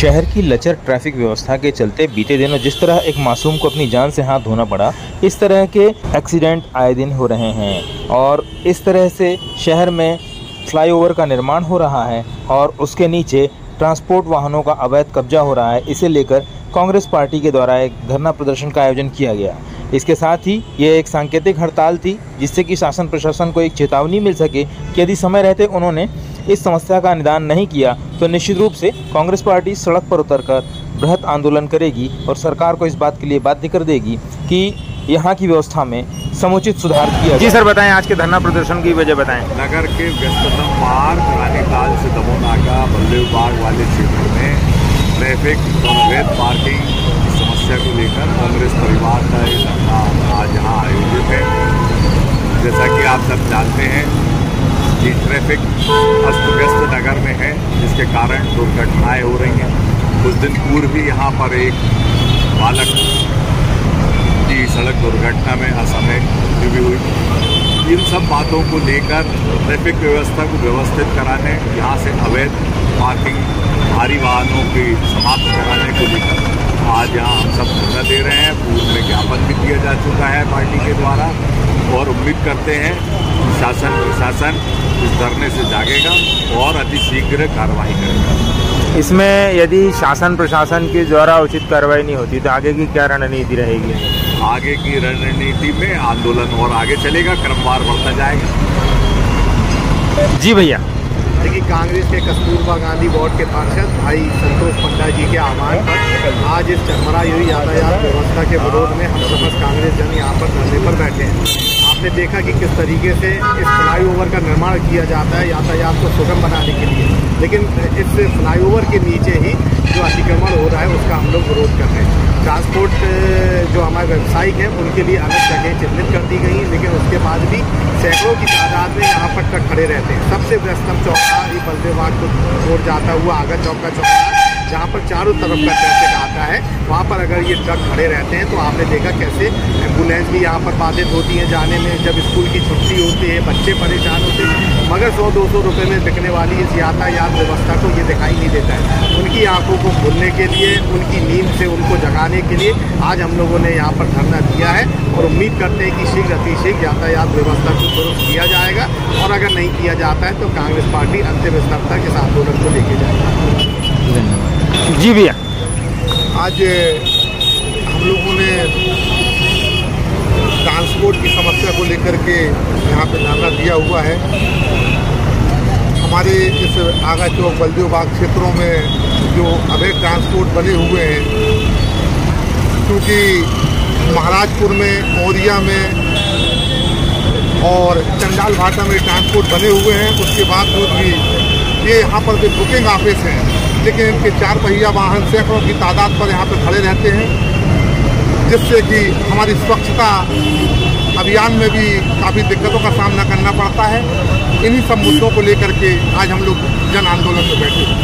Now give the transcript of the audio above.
शहर की लचर ट्रैफ़िक व्यवस्था के चलते बीते दिनों जिस तरह एक मासूम को अपनी जान से हाथ धोना पड़ा, इस तरह के एक्सीडेंट आए दिन हो रहे हैं। और इस तरह से शहर में फ्लाईओवर का निर्माण हो रहा है और उसके नीचे ट्रांसपोर्ट वाहनों का अवैध कब्जा हो रहा है, इसे लेकर कांग्रेस पार्टी के द्वारा एक धरना प्रदर्शन का आयोजन किया गया। इसके साथ ही ये एक सांकेतिक हड़ताल थी, जिससे कि शासन प्रशासन को एक चेतावनी मिल सके कि यदि समय रहते उन्होंने इस समस्या का निदान नहीं किया तो निश्चित रूप से कांग्रेस पार्टी सड़क पर उतरकर बृहत आंदोलन करेगी और सरकार को इस बात के लिए बाध्य कर देगी कि यहाँ की व्यवस्था में समुचित सुधार किया जी सर बताएँ आज के धरना प्रदर्शन की वजह बताएँ। नगर के व्यस्ततम मार्ग रानीताल से दमो नाका बल्लेव बाग वाले क्षेत्र में ट्रैफ़िक और अवैध पार्किंग की समस्या को लेकर कांग्रेस परिवार का ये धरना आज यहाँ आयोजित है। जैसा कि आप सब जानते हैं कि ट्रैफ़िक अस्त व्यस्त नगर में है, जिसके कारण दुर्घटनाएँ हो रही हैं। कुछ दिन पूर्व भी यहाँ पर एक बालक की सड़क दुर्घटना में असमय मृत्यु भी हुई। इन सब बातों को लेकर ट्रैफ़िक व्यवस्था को व्यवस्थित कराने, यहाँ से अवैध पार्किंग भारी वाहनों की समाप्त कराने को लेकर आज यहाँ हम सब धरना दे रहे हैं। पूर्व में ज्ञापन भी दिया जा चुका है पार्टी के द्वारा और उम्मीद करते हैं शासन प्रशासन इस धरने से जागेगा और अति शीघ्र कार्रवाई करेगा। इसमें यदि शासन प्रशासन के द्वारा उचित कार्रवाई नहीं होती तो आगे की क्या रणनीति रहेगी? आगे की रणनीति में आंदोलन और आगे चलेगा क्रमवार बढ़ता जाएगा। जी भैया। कांग्रेस के कस्तूरबा गांधी वार्ड के पार्षद भाई संतोष पंडा जी के आह्वान पर आज इस चरमराई हुई यातायात व्यवस्था के विरोध में हम समस्त कांग्रेस जन यहाँ पर धरने पर बैठे हैं। आपने देखा कि किस तरीके से इस फ्लाईओवर का निर्माण किया जाता है यातायात को सुगम बनाने के लिए। लेकिन इस फ्लाईओवर के नीचे ही जो अतिक्रमण हो रहा है, उसका हम लोग विरोध कर रहे हैं। ट्रांसपोर्ट जो हमारे व्यवसायिक हैं, उनके लिए अलग जगह चिन्हित कर दी गई लेकिन उसके बाद भी सैकड़ों की तादाद में यहाँ पर तक खड़े रहते हैं। सबसे व्यस्तम चौका ही बलदेवाग को छोड़ जाता हुआ आगा चौक का चौका जहाँ पर चारों तरफ़ का ट्रैफ़िक आता है, वहाँ पर अगर ये ट्रक खड़े रहते हैं तो आपने देखा कैसे एंबुलेंस भी यहाँ पर बाधित होती है जाने में, जब स्कूल की छुट्टी होती है, बच्चे परेशान होते हैं, मगर सौ दो सौ रुपये में बिकने वाली इस यातायात व्यवस्था को ये दिखाई नहीं देता है। उनकी आँखों को खोलने के लिए, उनकी नींद से उनको जगाने के लिए आज हम लोगों ने यहाँ पर धरना दिया है और उम्मीद करते हैं कि शीघ्र अतिशीघ्र यातायात व्यवस्था को दुरुस्त किया जाएगा और अगर नहीं किया जाता है तो कांग्रेस पार्टी अंतिम स्तर तक इस आंदोलन को लेके जाएगी। जी भैया। आज हम लोगों ने ट्रांसपोर्ट की समस्या को लेकर के यहाँ पे धरना दिया हुआ है। हमारे इस आगा चौक बलदेव बाग क्षेत्रों में जो अवैध ट्रांसपोर्ट बने हुए हैं, क्योंकि महाराजपुर में, मौरिया में और चंडाल भाटा में ट्रांसपोर्ट बने हुए हैं, उसके बावजूद भी ये यहाँ पर जो बुकिंग ऑफ़िस हैं लेकिन इनके चार पहिया वाहन सैकड़ों की तादाद पर यहाँ पर खड़े रहते हैं, जिससे कि हमारी स्वच्छता अभियान में भी काफ़ी दिक्कतों का सामना करना पड़ता है। इन्हीं सब मुद्दों को लेकर के आज हम लोग जन आंदोलन में बैठे हैं।